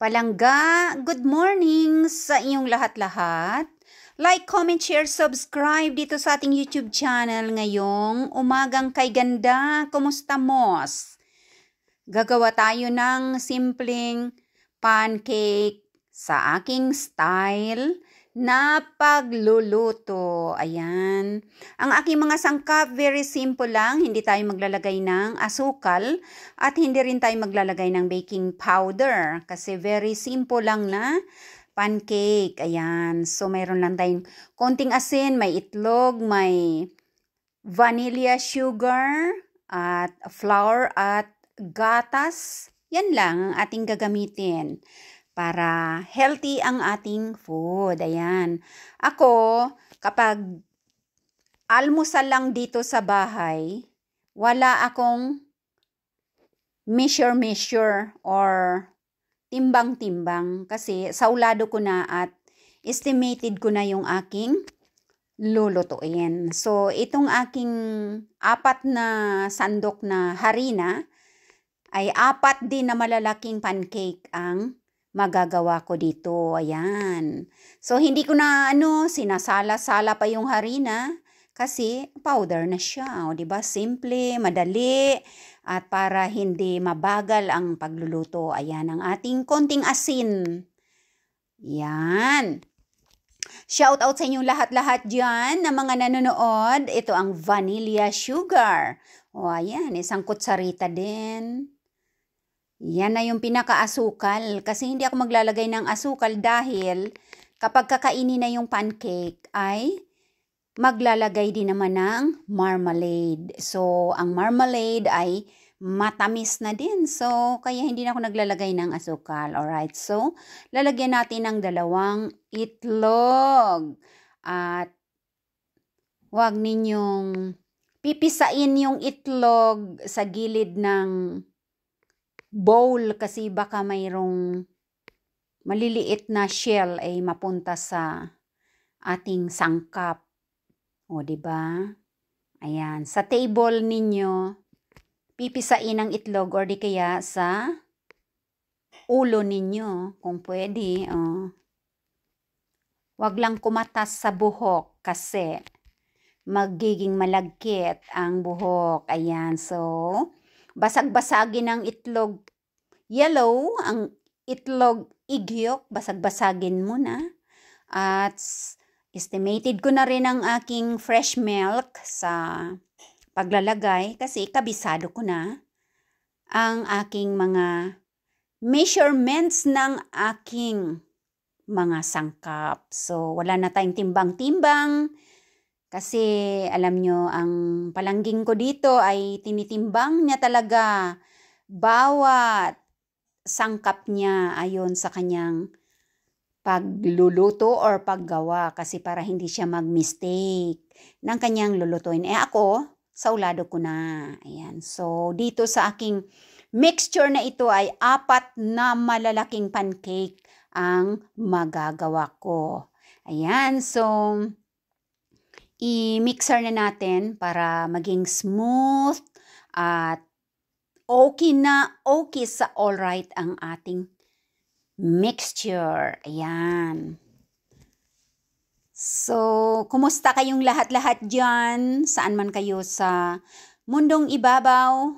Palangga, good morning sa inyong lahat-lahat. Like, comment, share, subscribe dito sa ating YouTube channel ngayong umagang kay ganda. Kumusta mos? Gagawa tayo ng simpleng pancake sa aking style na pagluluto. Ayan. Ang aking mga sangkap, very simple lang. Hindi tayo maglalagay ng asukal at hindi rin tayo maglalagay ng baking powder kasi very simple lang na pancake. Ayan. So, mayroon lang tayong konting asin, may itlog, may vanilla sugar, at flour at gatas. Yan lang ang ating gagamitin para healthy ang ating food. Ayan. Ako, kapag almusal lang dito sa bahay, wala akong measure-measure or timbang-timbang kasi saulado ko na at estimated ko na yung aking lulutuin. So, itong aking apat na sandok na harina ay apat din na malalaking pancake ang magagawa ko dito. Ayan. So, hindi ko na ano, sinasala-sala pa yung harina kasi powder na siya. O, diba? Simple, madali, at para hindi mabagal ang pagluluto. Ayan ang ating konting asin. Yan. Shout out sa inyong lahat-lahat dyan na mga nanonood. Ito ang vanilla sugar. O, ayan, isang kutsarita din. Yan na yung pinakaasukal kasi hindi ako maglalagay ng asukal dahil kapag kakainin na yung pancake ay maglalagay din naman ng marmalade. So, ang marmalade ay matamis na din. So, kaya hindi na ako naglalagay ng asukal. Alright, so lalagyan natin ng dalawang itlog. At huwag ninyong pipisain yung itlog sa gilid ng bowl kasi baka mayroong maliliit na shell ay mapunta sa ating sangkap. O, di ba? Ayan, sa table ninyo, pipisain ang itlog or di kaya sa ulo ninyo, kung pwede. O. Wag lang kumatas sa buhok kasi magiging malagkit ang buhok. Ayan, so basag-basagin ang itlog yellow, ang itlog igyok, basag-basagin mo na. At estimated ko na rin ang aking fresh milk sa paglalagay kasi kabisado ko na ang aking mga measurements ng aking mga sangkap. So, wala na tayong timbang-timbang kasi alam nyo, ang palangging ko dito ay tinitimbang niya talaga bawat sangkap niya ayon sa kanyang pagluluto or paggawa kasi para hindi siya mag-mistake ng kanyang lulutuin. Eh ako, saulado ko na. Ayan. So, dito sa aking mixture na ito ay apat na malalaking pancake ang magagawa ko. Ayan. So, i-mixer na natin para maging smooth at okay na okay sa all right ang ating mixture. Ayan. So, kumusta kayong lahat-lahat dyan? Saan man kayo sa mundong ibabaw?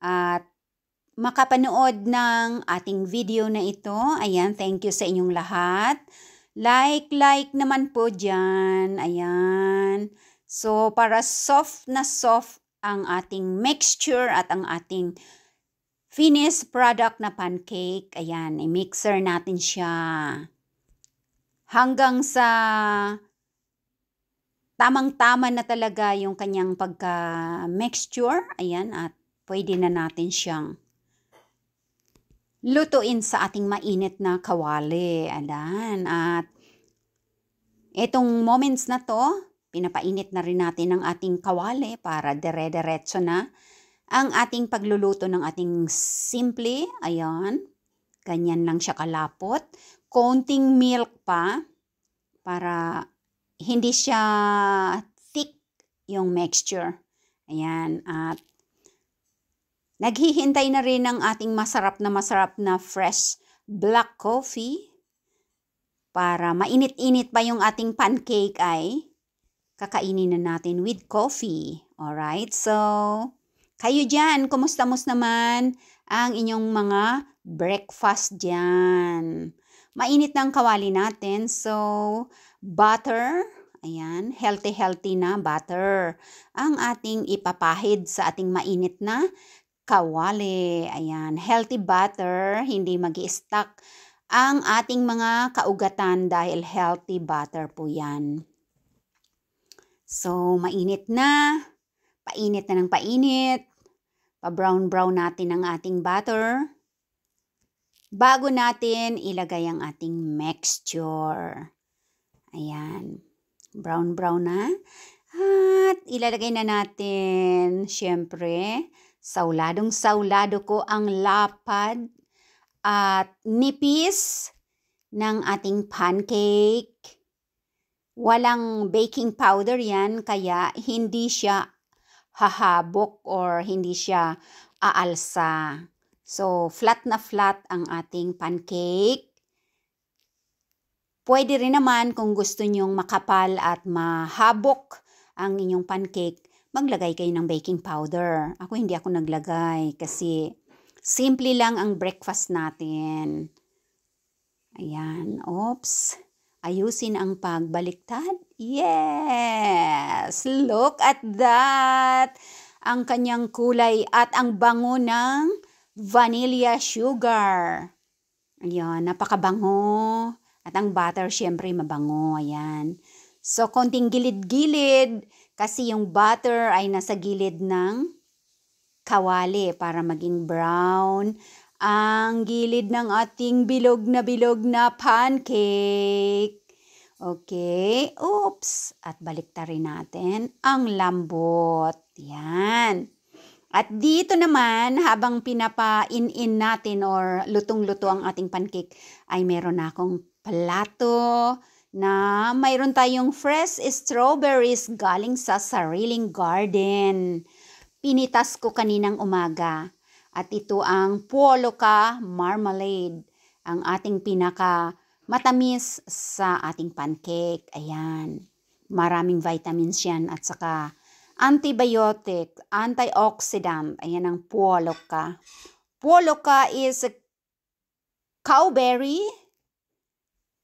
At makapanood ng ating video na ito. Ayan, thank you sa inyong lahat. Like, like naman po dyan. Ayan. So, para soft na soft ang ating mixture at ang ating finished product na pancake. Ayan, i-mixer natin siya. Hanggang sa tamang-tama na talaga yung kanyang pagka-mixture. Ayan, at pwede na natin siyang lutuin sa ating mainit na kawali. Ayan. At itong moments na to, pinapainit na rin natin ang ating kawali para dire-diretso na ang ating pagluluto ng ating simple. Ayan. Ganyan lang siya kalapot. Konting milk pa para hindi siya thick yung mixture. Ayan. At Naghihintay na rin ang ating masarap na masarap na fresh black coffee para mainit-init pa yung ating pancake ay kakainin na natin with coffee. Alright, so kayo dyan, kumusta-mus naman ang inyong mga breakfast dyan? Mainit ng kawali natin, so butter, ayan, healthy-healthy na butter. Ang ating ipapahid sa ating mainit na kawali. Ayan, healthy butter, hindi mag stuck ang ating mga kaugatan dahil healthy butter po yan. So, mainit na. Painit na ng painit. Pa-brown-brown natin ang ating butter. Bago natin ilagay ang ating mixture. Ayan. Brown-brown na. At ilalagay na natin, syempre, sauladong-saulado ko ang lapad at nipis ng ating pancake Walang baking powder yan, kaya hindi siya hahabok or hindi siya aalsa. So, flat na flat ang ating pancake. Pwede rin naman kung gusto nyong makapal at mahabok ang inyong pancake, maglagay kayo ng baking powder. Ako hindi ako naglagay kasi simple lang ang breakfast natin. Ayan, oops. Ayusin ang pagbaliktad? Yes! Look at that! Ang kanyang kulay at ang bango ng vanilla sugar. Ayan, napakabango. At ang butter, syempre, mabango. Ayan. So, konting gilid-gilid kasi yung butter ay nasa gilid ng kawali para maging brown ang gilid ng ating bilog na bilog na pancake. Okay, oops. At baliktarin natin ang lambot. Yan. At dito naman, habang pinapain-in natin or lutong-luto ang ating pancake, ay meron na akong plato na mayroon tayong fresh strawberries galing sa sariling garden. Pinitas ko kaninang umaga. At ito ang Poloka Marmalade, ang ating pinaka matamis sa ating pancake. Ayan. Maraming vitamins yan at saka antibiotic, antioxidant. Ayan ang Poloka. Poloka is cowberry.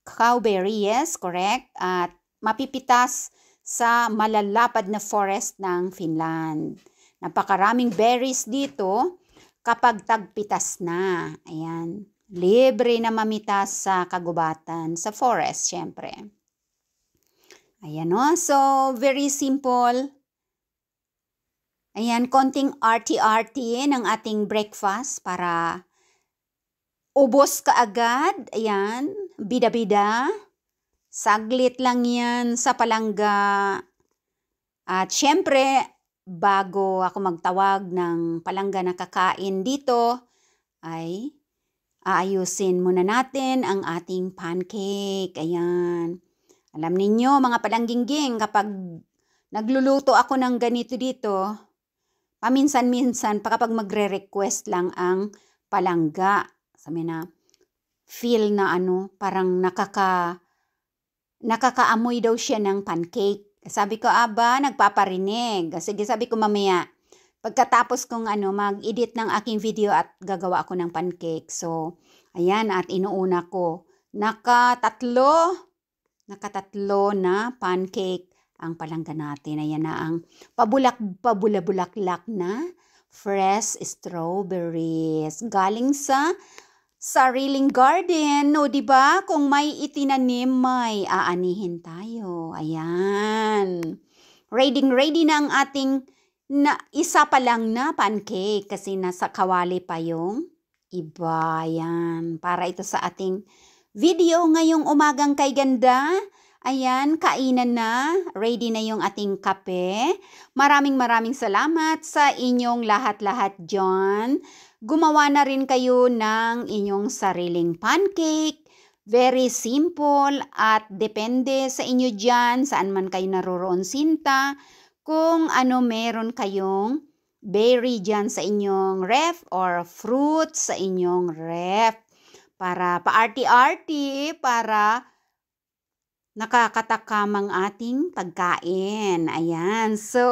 Cowberry, yes, correct. At mapipitas sa malalapad na forest ng Finland. Napakaraming berries dito kapag tagpitas na. Ayan. Libre na mamitas sa kagubatan, sa forest, syempre. Ayan o. Oh. So, very simple. Ayan, konting arty-arty ng ating breakfast para ubos ka agad. Ayan, bida-bida. Saglit lang yan sa palangga. At syempre, bago ako magtawag ng palangga na kakain dito, ay aayusin muna natin ang ating pancake. Ayan. Alam ninyo, mga palanggingging, kapag nagluluto ako ng ganito dito, paminsan-minsan, kapag magre-request lang ang palangga. Sabi na, feel na ano, parang nakaka, nakakaamoy daw siya ng pancake. Sabi ko, aba, nagpaparinig. Sige, sabi ko mamaya, pagkatapos kong ano, mag-edit ng aking video at gagawa ako ng pancake. So, ayan, at inuuna ko, nakatatlo, nakatatlo na pancake ang palangga natin. Ayan na ang pabulak, pabulabulaklak na fresh strawberries. Galing sa sariling garden, no, 'di ba? Kung may itinanim, may aanihin tayo. Ayan. Ready ready na ang ating na isa pa lang na pancake kasi nasa kawali pa yung iba. Ayan. Para ito sa ating video ngayong umagang kay ganda. Ayan, kainan na. Ready na yung ating kape. Maraming maraming salamat sa inyong lahat-lahat dyan. Gumawa na rin kayo ng inyong sariling pancake. Very simple at depende sa inyo dyan, saan man kayo naroroon sinta. Kung ano meron kayong berry dyan sa inyong ref or fruit sa inyong ref para paarti-arti, para nakakatakam ang ating pagkain. Ayan. So,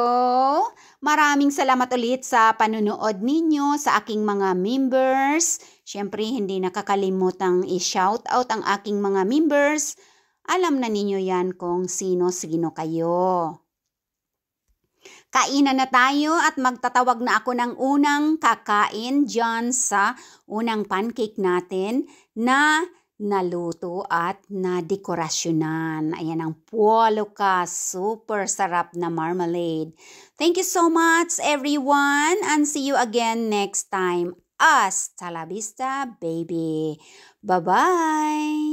maraming salamat ulit sa panunood ninyo sa aking mga members. Siyempre, hindi nakakalimutang i-shout out ang aking mga members. Alam na ninyo yan kung sino-sino kayo. Kainan na tayo at magtatawag na ako ng unang kakain dyan sa unang pancake natin na naluto at nadekorasyonan. Ayan ang puwalo ka. Super sarap na marmalade. Thank you so much everyone and see you again next time. Hasta la vista, baby. Bye-bye.